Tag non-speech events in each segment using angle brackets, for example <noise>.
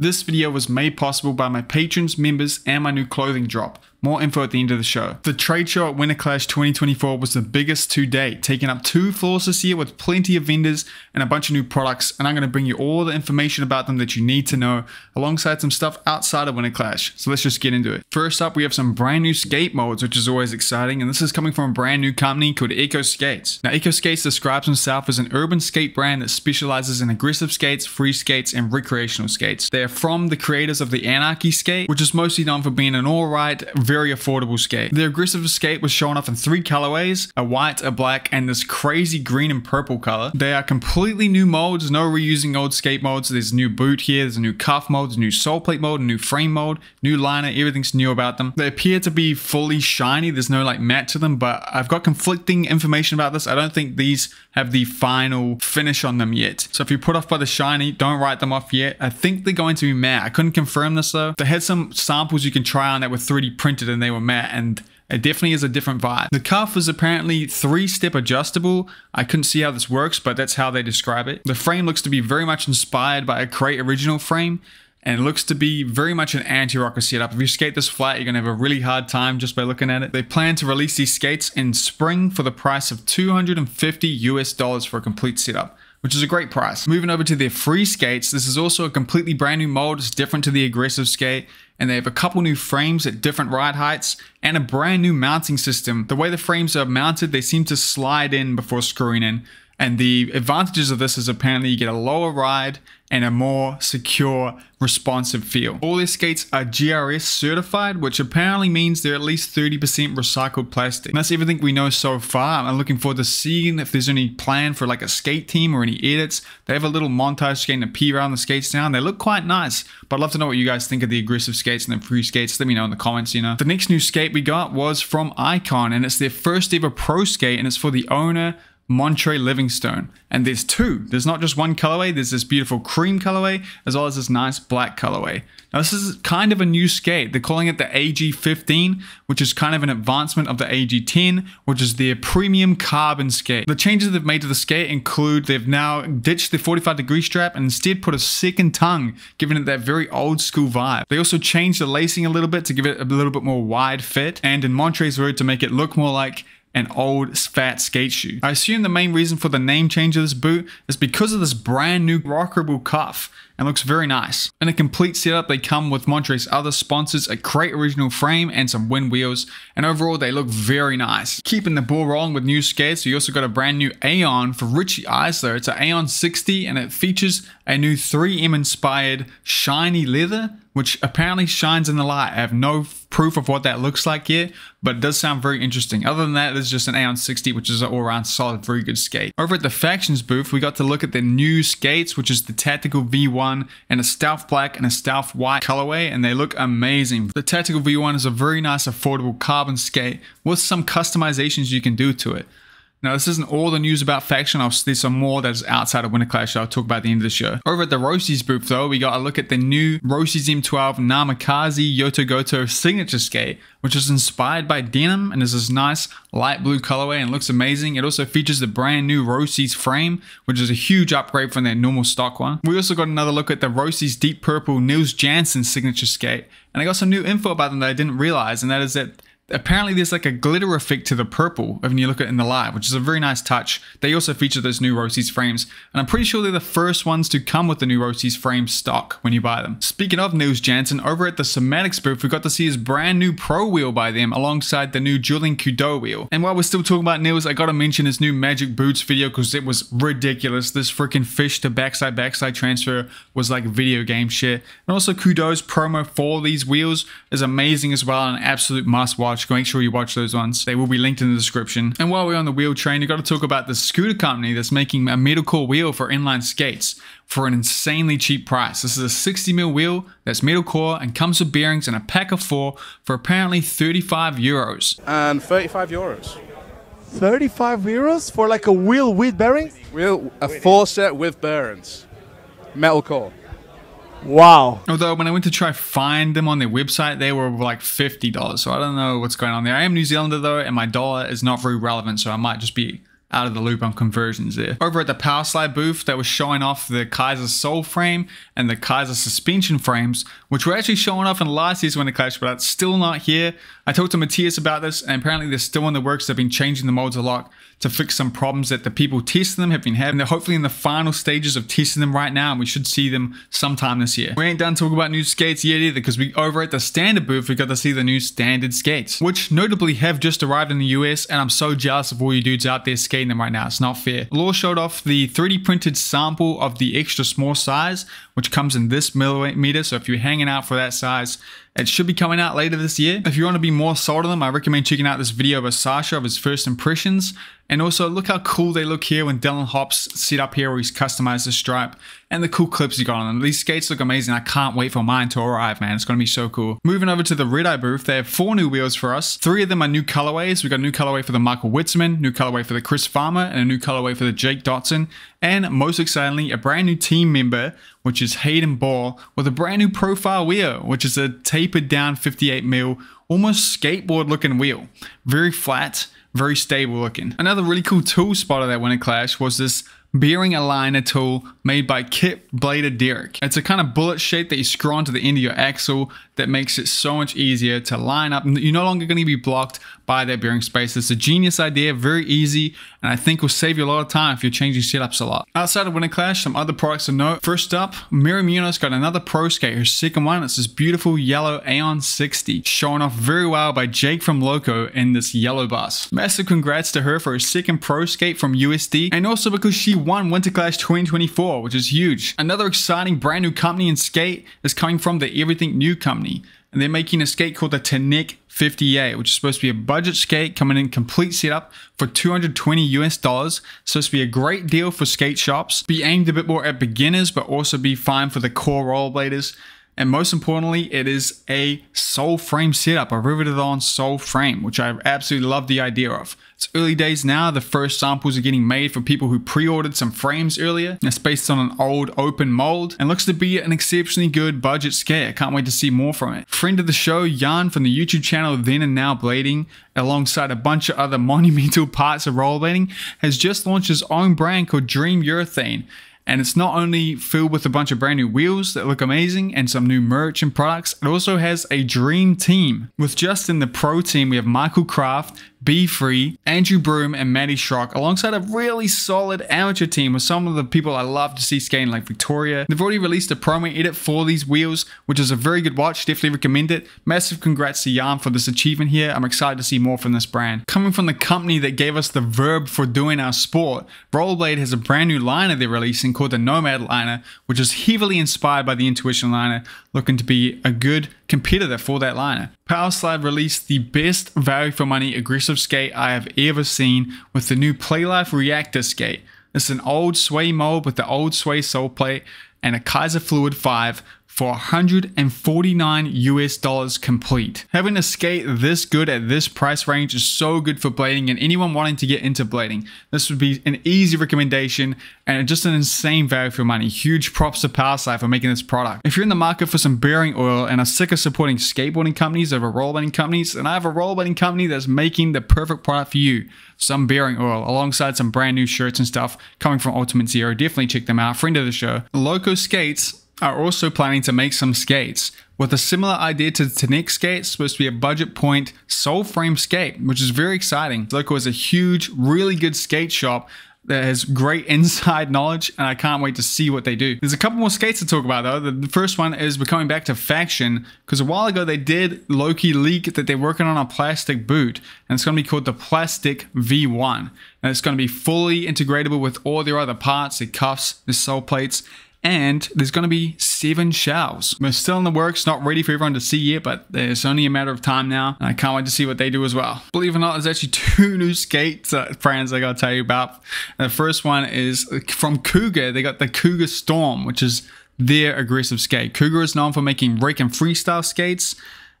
This video was made possible by my patrons, members, and my new clothing drop. More info at the end of the show. The trade show at Winter Clash 2024 was the biggest to date, taking up two floors this year with plenty of vendors and a bunch of new products, and I'm going to bring you all the information about them that you need to know, alongside some stuff outside of Winter Clash. So let's just get into it. First up, we have some brand new skate modes, which is always exciting, and this is coming from a brand new company called Echo Skates. Now, Echo Skates describes himself as an urban skate brand that specializes in aggressive skates, free skates, and recreational skates. They are from the creators of the Anarchy skate, which is mostly known for being an alright, very affordable skate. The aggressive skate was shown off in three colorways, a white, a black, and this crazy green and purple color. They are completely new molds, no reusing old skate molds. There's a new boot here, there's a new cuff there's a new sole plate mode, a new frame mode, new liner, everything's new about them. They appear to be fully shiny, there's no like matte to them, but I've got conflicting information about this. I don't think these have the final finish on them yet. So if you're put off by the shiny, don't write them off yet. I think they're going to be matte. I couldn't confirm this though. They had some samples you can try on that were 3D printed and they were matte and it definitely is a different vibe. The cuff is apparently three-step adjustable. I couldn't see how this works, but that's how they describe it. The frame looks to be very much inspired by a Crate original frame, and it looks to be very much an anti-rocker setup. If you skate this flat, you're gonna have a really hard time just by looking at it. They plan to release these skates in spring for the price of 250 US dollars for a complete setup which is a great price. Moving over to their free skates, this is also a completely brand new mold. It's different to the aggressive skate, and they have a couple new frames at different ride heights and a brand new mounting system. The way the frames are mounted, they seem to slide in before screwing in. And the advantages of this is apparently you get a lower ride and a more secure, responsive feel. All their skates are GRS certified, which apparently means they're at least 30% recycled plastic. And that's everything we know so far. I'm looking forward to seeing if there's any plan for like a skate team or any edits. They have a little montage skating a pee around the skates down. They look quite nice, but I'd love to know what you guys think of the aggressive skates and the free skates. Let me know in the comments, you know. The next new skate we got was from IQON, and it's their first ever pro skate, and it's for the owner Montre Livingston. And there's two. There's not just one colorway, there's this beautiful cream colorway as well as this nice black colorway. Now this is kind of a new skate. They're calling it the AG15, which is kind of an advancement of the AG10, which is their premium carbon skate. The changes they've made to the skate include they've now ditched the 45 degree strap and instead put a second tongue, giving it that very old school vibe. They also changed the lacing a little bit to give it a little bit more wide fit, and in Montre's word to make it look more like an old fat skate shoe. I assume the main reason for the name change of this boot is because of this brand new rockable cuff and looks very nice. In a complete setup, they come with Montre's other sponsors, a Crate original frame and some wind wheels, and overall they look very nice. Keeping the ball rolling with new skates, we also got a brand new Aeon for Richie Eisler. It's an Aeon 60 and it features a new 3M inspired shiny leather which apparently shines in the light. I have no proof of what that looks like yet, but it does sound very interesting. Other than that, it's just an Aeon 60, which is an all-around solid, very good skate. Over at the Factions booth, we got to look at the new skates, which is the Tactical V1 and a Stealth Black and a Stealth White colorway, and they look amazing. The Tactical V1 is a very nice, affordable carbon skate with some customizations you can do to it. Now, this isn't all the news about Faction. I'll, there's some more that's outside of Winter Clash that I'll talk about at the end of the show. Over at the Roces booth, though, we got a look at the new Roces M12 Namikaze Yuto Goto signature skate, which is inspired by denim and is this nice light blue colorway and looks amazing. It also features the brand new Roces frame, which is a huge upgrade from their normal stock one. We also got another look at the Roces deep purple Nils Jansons signature skate, and I got some new info about them that I didn't realize, and that is that apparently there's like a glitter effect to the purple when you look at it in the light, which is a very nice touch. They also feature those new Roces frames, and I'm pretty sure they're the first ones to come with the new Roces frame stock when you buy them. Speaking of Nils Jansons, over at the Cymatics booth, we got to see his brand new Pro wheel by them alongside the new Julien Cudot wheel. And while we're still talking about Nils, I gotta mention his new Magic Boots video because it was ridiculous. This freaking fish to backside backside transfer was like video game shit. And also Cudot's promo for these wheels is amazing as well, an absolute must watch watch, make sure you watch those ones. They will be linked in the description. And while we're on the wheel train, you got to talk about the scooter company that's making a metal core wheel for inline skates for an insanely cheap price. This is a 60 mil wheel that's metal core and comes with bearings and a pack of four for apparently 35 euros. And 35 euros. 35 euros for like a wheel with bearings? Wheel, a four set with bearings. Metalcore. Wow. Although when I went to try find them on their website, they were like $50. So I don't know what's going on there. I am New Zealander though, and my dollar is not very relevant. So I might just be out of the loop on conversions there. Over at the Powerslide booth, they were showing off the Kizer Soul frame and the Kizer suspension frames, which were actually showing off in last year's Winter Clash, but that's still not here. I talked to Matthias about this, and apparently they're still in the works. They've been changing the molds a lot to fix some problems that the people testing them have been having. They're hopefully in the final stages of testing them right now, and we should see them sometime this year. We ain't done talking about new skates yet either, because we over at the standard booth, we got to see the new standard skates, which notably have just arrived in the US, and I'm so jealous of all you dudes out there skating them right now. It's not fair. Law showed off the 3D printed sample of the extra small size, which comes in this millimeter. So if you're hanging out for that size, it should be coming out later this year. If you want to be more sold on them, I recommend checking out this video of Sasha of his first impressions. And also look how cool they look here when Dylan Hops set up here where he's customized the stripe and the cool clips you got on them. These skates look amazing. I can't wait for mine to arrive, man. It's going to be so cool. Moving over to the Red Eye booth, they have four new wheels for us. Three of them are new colorways. We got a new colorway for the Michael Witzman, new colorway for the Chris Farmer, and a new colorway for the Jake Dotson. And most excitingly, a brand new team member, which is Hayden Ball, with a brand new profile wheel, which is a tapered down 58 mil, almost skateboard looking wheel. Very flat, very stable looking. Another really cool tool spot of that Winter Clash was this bearing aligner tool made by Kip Blader Derek. It's a kind of bullet shape that you screw onto the end of your axle that makes it so much easier to line up. You're no longer going to be blocked by that bearing space. It's a genius idea, very easy, and I think will save you a lot of time if you're changing setups a lot. Outside of Winter Clash, some other products to note. First up, Mery Munoz got another Pro Skate, her second one. It's this beautiful yellow Aeon 60, shown off very well by Jake from Loco in this yellow bus. Massive congrats to her for her second Pro Skate from USD, and also because she won Winter Clash 2024, which is huge. Another exciting brand new company in skate is coming from the Everything New company and they're making a skate called the TNEC 58, which is supposed to be a budget skate coming in complete setup for 220 US dollars. Supposed to be a great deal for skate shops. Be aimed a bit more at beginners, but also be fine for the core rollerbladers. And most importantly, it is a sole frame setup, a riveted on soul frame, which I absolutely love the idea of. It's early days now. The first samples are getting made for people who pre-ordered some frames earlier. It's based on an old open mold and looks to be an exceptionally good budget scare. Can't wait to see more from it. Friend of the show, Jan from the YouTube channel Then and Now Blading, alongside a bunch of other <laughs> monumental parts of rollerblading, has just launched his own brand called Dream Eurothane and it's not only filled with a bunch of brand new wheels that look amazing and some new merch and products, it also has a dream team. With just in the pro team, we have Michael Kraft, be Free, Andrew Broom, and Maddie Schrock, alongside a really solid amateur team with some of the people I love to see skating like Victoria. They've already released a promo edit for these wheels, which is a very good watch, definitely recommend it. Massive congrats to Jan for this achievement here. I'm excited to see more from this brand. Coming from the company that gave us the verb for doing our sport, Rollerblade has a brand new liner they're releasing called the Nomad liner, which is heavily inspired by the Intuition liner, looking to be a good competitor for that liner. Powerslide released the best value for money aggressive skate I have ever seen with the new Playlife Reactor skate. It's an old sway mold with the old sway sole plate and a Kizer Fluid 5 for 149 US dollars complete. Having a skate this good at this price range is so good for blading and anyone wanting to get into blading. This would be an easy recommendation and just an insane value for money. Huge props to Powerslide for making this product. If you're in the market for some bearing oil and are sick of supporting skateboarding companies over rollerblading companies, then I have a rollerblading company that's making the perfect product for you. Some bearing oil alongside some brand new shirts and stuff coming from Ultimate Zero. Definitely check them out. Friend of the show. Loco Skates are also planning to make some skates with a similar idea to the TNEC skate, supposed to be a budget point sole frame skate, which is very exciting. Loco is a huge, really good skate shop that has great <laughs> inside knowledge, and I can't wait to see what they do. There's a couple more skates to talk about though. The first one is we're coming back to Faction, because a while ago they did Loki leak that they're working on a plastic boot, and it's going to be called the Plastic V1. And it's going to be fully integratable with all their other parts, the cuffs, the sole plates, and there's going to be seven shelves. We're still in the works, not ready for everyone to see yet, but it's only a matter of time now. And I can't wait to see what they do as well. Believe it or not, there's actually <laughs> two new skates uh, brands I got to tell you about. The first one is from Cougar. They got the Cougar Storm, which is their aggressive skate. Cougar is known for making break and freestyle skates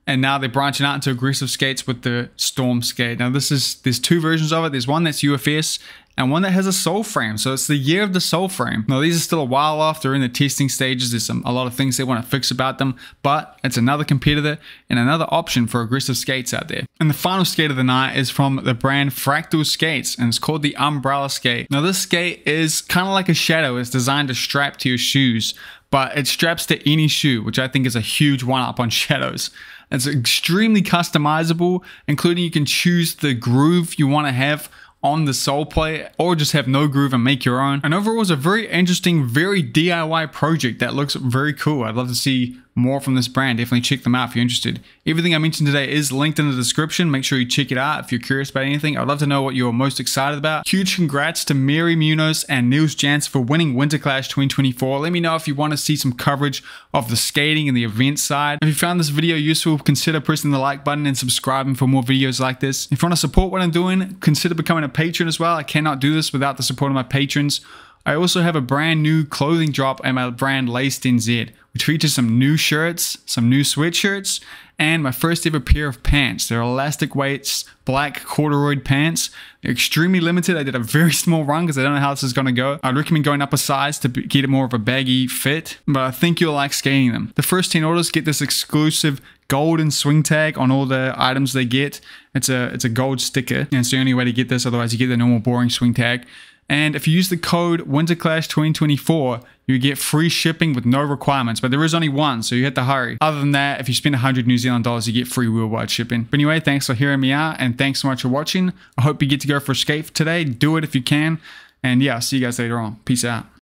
and now they're branching out into aggressive skates with the Storm skate. Now this is there's two versions of it. There's one that's UFS and one that has a sole frame. So it's the year of the sole frame. Now these are still a while off. They're in the testing stages. There's some a lot of things they want to fix about them, but it's another competitor and another option for aggressive skates out there. And the final skate of the night is from the brand Fractal Skates, and it's called the Umbrella Skate. Now this skate is kind of like a shadow. It's designed to strap to your shoes, but it straps to any shoe, which I think is a huge one up on <laughs> shadows. It's extremely customizable, including you can choose the groove you want to have on the sole plate or just have no groove and make your own. And overall it's a very interesting, very DIY project that looks very cool. I'd love to see more from this brand, definitely check them out if you're interested. Everything I mentioned today is linked in the description. Make sure you check it out if you're curious about anything. I'd love to know what you're most excited about. Huge congrats to Mery Munoz and Niels Jans for winning Winter Clash 2024. Let me know if you want to see some coverage of the skating and the event side. If you found this video useful, consider pressing the like button and subscribing for more videos like this. If you want to support what I'm doing, consider becoming a patron as well. I cannot do this without the support of my patrons. I also have a brand new clothing drop at my brand Laced NZ, which features some new shirts, some new sweatshirts, and my first ever pair of pants. They're elastic weights, black corduroy pants. They're extremely limited. I did a very <laughs> small run because I don't know how this is going to go. I'd recommend going up a size to get it more of a baggy fit, but I think you'll like skating them. The first 10 orders get this exclusive golden swing tag on all the items they get. It's a it's a gold sticker, and it's the only way to get this. Otherwise, you get the normal boring swing tag. And if you use the code WinterClash2024, you get free shipping with no requirements, but there is only one, so you have to hurry. Other than that, if you spend 100 New Zealand dollars, you get free worldwide shipping. But anyway, thanks for hearing me out, and thanks so much for watching. I hope you get to go for a skate today. Do it if you can. And yeah, I'll see you guys later on. Peace out.